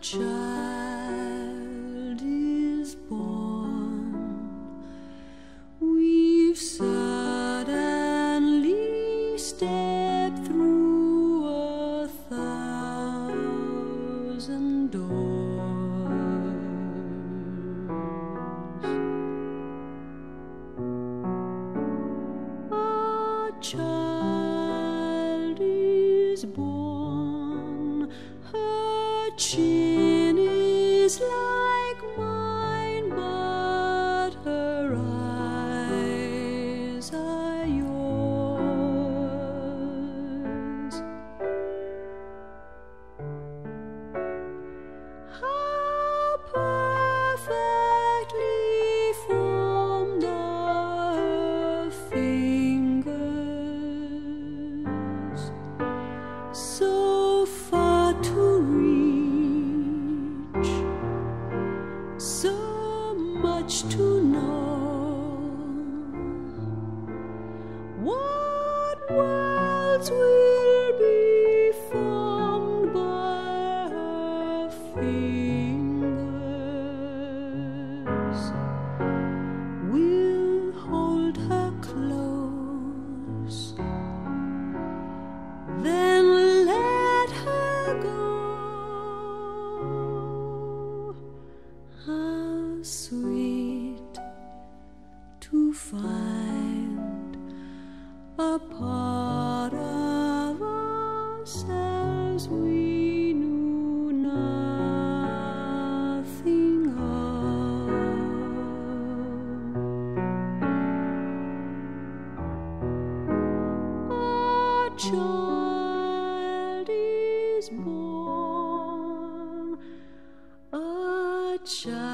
child is born. We've suddenly stepped through a thousand doors. A child is born. Chin is like mine, but her eyes are What worlds will a part of ourselves we knew nothing of. A child is born, a child.